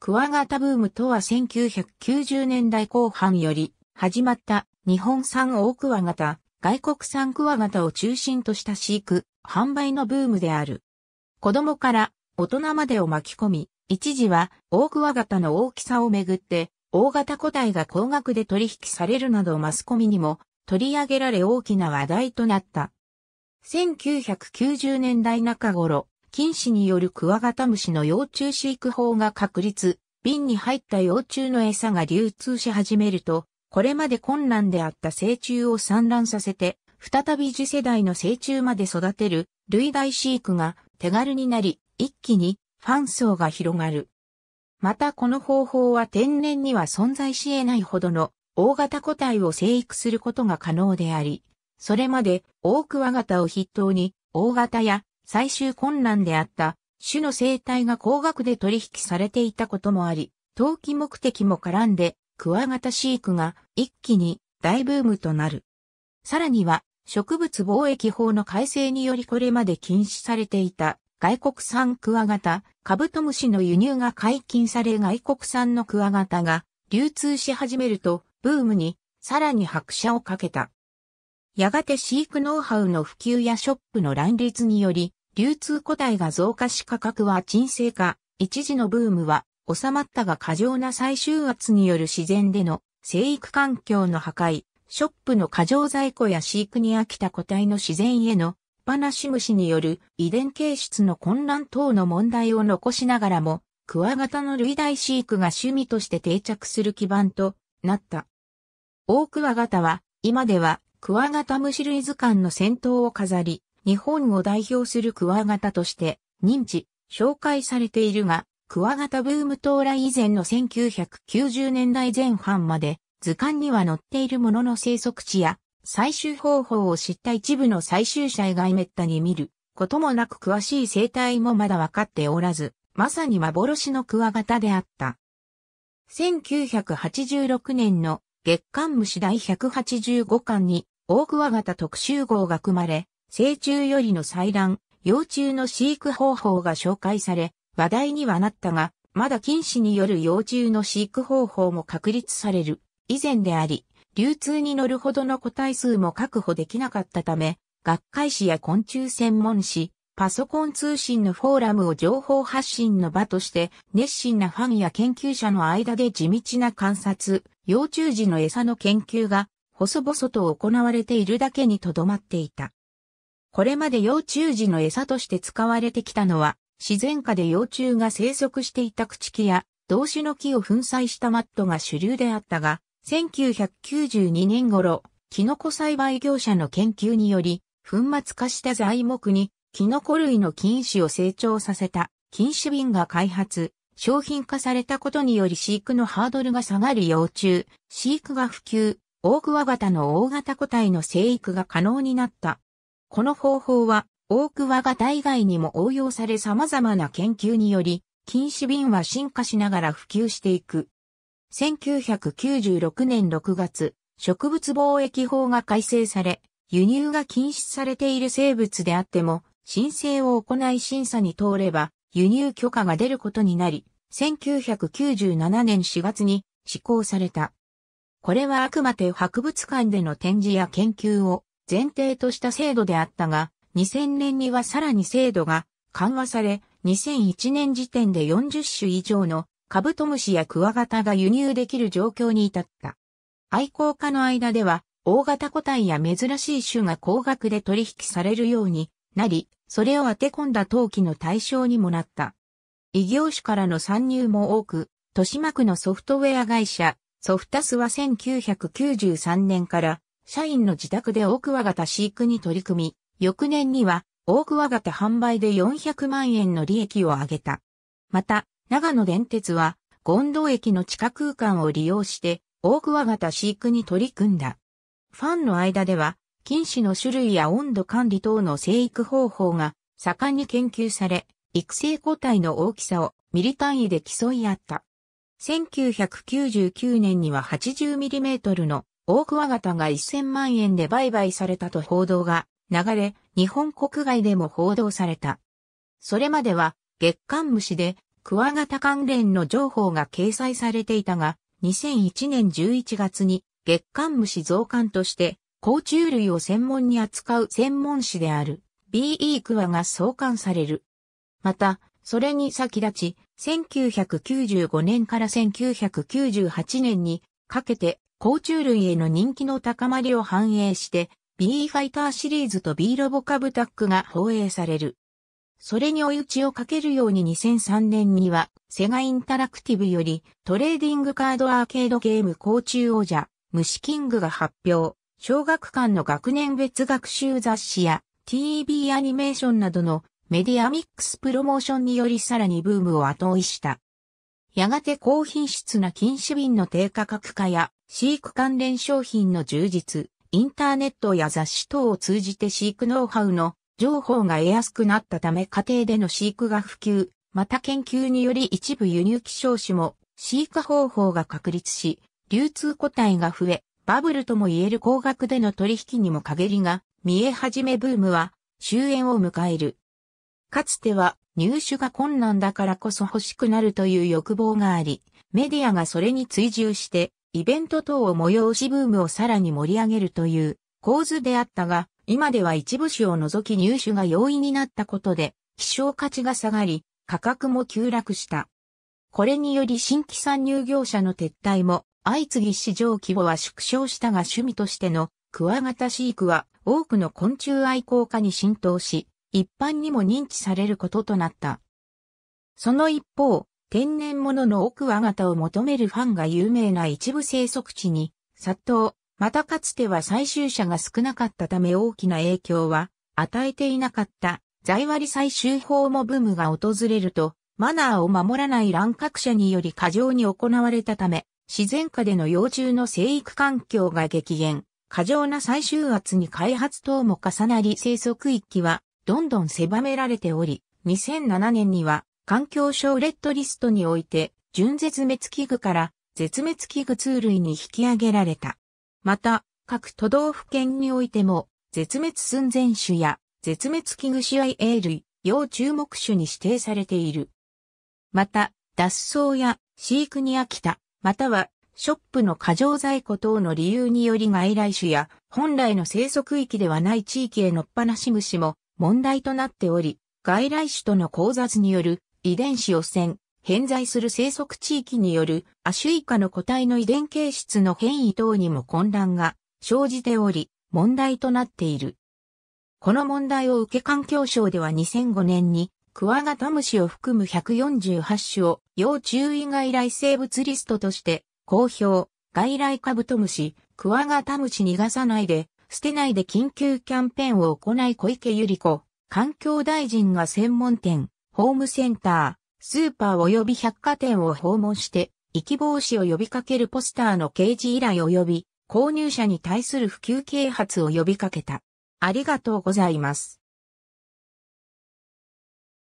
クワガタブームとは1990年代後半より始まった日本産大クワガタ、外国産クワガタを中心とした飼育、販売のブームである。子供から大人までを巻き込み、一時は大クワガタの大きさをめぐって大型個体が高額で取引されるなどマスコミにも取り上げられ大きな話題となった。1990年代中頃、禁止によるクワガタムシの幼虫飼育法が確立、瓶に入った幼虫の餌が流通し始めると、これまで困難であった成虫を産卵させて、再び次世代の成虫まで育てる類大飼育が手軽になり、一気にファン層が広がる。またこの方法は天然には存在し得ないほどの大型個体を生育することが可能であり、それまで大クワガタを筆頭に大型や最終困難であった種の生態が高額で取引されていたこともあり、投機目的も絡んでクワガタ飼育が一気に大ブームとなる。さらには植物貿易法の改正によりこれまで禁止されていた外国産クワガタ、カブトムシの輸入が解禁され外国産のクワガタが流通し始めるとブームにさらに拍車をかけた。やがて飼育ノウハウの普及やショップの乱立により流通個体が増加し価格は沈静化、一時のブームは収まったが過剰な再収圧による自然での生育環境の破壊、ショップの過剰在庫や飼育に飽きた個体の自然へのパナシムシによる遺伝形質の混乱等の問題を残しながらも、クワガタの類大飼育が趣味として定着する基盤となった。大クワガタは、今ではクワガタムシ類図鑑の先頭を飾り、日本を代表するクワガタとして認知、紹介されているが、クワガタブーム到来以前の1990年代前半まで図鑑には載っているものの生息地や採集方法を知った一部の採集者以外滅多に見ることもなく詳しい生態もまだ分かっておらず、まさに幻のクワガタであった。1986年の月刊虫第185巻に大クワガタ特集号が組まれ、成虫よりの採卵、幼虫の飼育方法が紹介され、話題にはなったが、まだ禁止による幼虫の飼育方法も確立される以前であり、流通に乗るほどの個体数も確保できなかったため、学会誌や昆虫専門誌、パソコン通信のフォーラムを情報発信の場として、熱心なファンや研究者の間で地道な観察、幼虫児の餌の研究が、細々と行われているだけにとどまっていた。これまで幼虫児の餌として使われてきたのは、自然下で幼虫が生息していた朽木や、同種の木を粉砕したマットが主流であったが、1992年頃、キノコ栽培業者の研究により、粉末化した材木に、キノコ類の菌糸を成長させた菌糸瓶が開発、商品化されたことにより飼育のハードルが下がる幼虫、飼育が普及、大クワガタの大型個体の生育が可能になった。この方法は、大クワガタ以外にも応用され様々な研究により、禁止瓶は進化しながら普及していく。1996年6月、植物貿易法が改正され、輸入が禁止されている生物であっても、申請を行い審査に通れば、輸入許可が出ることになり、1997年4月に施行された。これはあくまで博物館での展示や研究を前提とした制度であったが、2000年にはさらに制度が緩和され、2001年時点で40種以上のカブトムシやクワガタが輸入できる状況に至った。愛好家の間では、大型個体や珍しい種が高額で取引されるようになり、それを当て込んだ陶器の対象にもなった。異業種からの参入も多く、豊島区のソフトウェア会社、ソフタスは1993年から社員の自宅でオークワガタ飼育に取り組み、翌年にはオークワガタ販売で400万円の利益を上げた。また、長野電鉄は、権道駅の地下空間を利用して、大クワガタ飼育に取り組んだ。ファンの間では、菌糸の種類や温度管理等の生育方法が盛んに研究され、育成個体の大きさをミリ単位で競い合った。1999年には 80mm の大クワガタが1000万円で売買されたと報道が流れ、日本国外でも報道された。それまでは月刊虫でクワガタ関連の情報が掲載されていたが、2001年11月に月刊虫増刊として、甲虫類を専門に扱う専門誌である BE クワが創刊される。また、それに先立ち、1995年から1998年にかけて、甲虫類への人気の高まりを反映して、B ファイターシリーズと B ロボカブタックが放映される。それに追い打ちをかけるように2003年には、セガインタラクティブよりトレーディングカードアーケードゲーム甲虫王者、虫キングが発表。小学館の学年別学習雑誌や TV アニメーションなどのメディアミックスプロモーションによりさらにブームを後追いした。やがて高品質な禁止瓶の低価格化や飼育関連商品の充実、インターネットや雑誌等を通じて飼育ノウハウの情報が得やすくなったため家庭での飼育が普及、また研究により一部輸入希少種も飼育方法が確立し、流通個体が増え、バブルとも言える高額での取引にも陰りが見え始めブームは終焉を迎える。かつては入手が困難だからこそ欲しくなるという欲望があり、メディアがそれに追従してイベント等を催しブームをさらに盛り上げるという構図であったが、今では一部種を除き入手が容易になったことで、希少価値が下がり、価格も急落した。これにより新規参入業者の撤退も相次ぎ市場規模は縮小したが趣味としてのクワガタ飼育は多くの昆虫愛好家に浸透し、一般にも認知されることとなった。その一方、天然物の奥和型を求めるファンが有名な一部生息地に殺到、またかつては採集者が少なかったため大きな影響は与えていなかった在割採集法もブームが訪れると、マナーを守らない乱獲者により過剰に行われたため、自然下での幼虫の生育環境が激減、過剰な採集圧に開発等も重なり生息域はどんどん狭められており、2007年には環境省レッドリストにおいて、準絶滅危惧から絶滅危惧ツー類に引き上げられた。また、各都道府県においても、絶滅寸前種や絶滅危惧種 IA 類、要注目種に指定されている。また、脱走や飼育に飽きた、または、ショップの過剰在庫等の理由により外来種や、本来の生息域ではない地域へのっぱなし虫も問題となっており、外来種との交雑による遺伝子汚染、偏在する生息地域による亜種以下の個体の遺伝形質の変異等にも混乱が生じており、問題となっている。この問題を受け環境省では2005年に、クワガタムシを含む148種を要注意外来生物リストとして公表、外来カブトムシ、クワガタムシ逃がさないで、捨てないで緊急キャンペーンを行い小池百合子、環境大臣が専門店、ホームセンター、スーパー及び百貨店を訪問して、生き防止を呼びかけるポスターの掲示依頼及び、購入者に対する普及啓発を呼びかけた。ありがとうございます。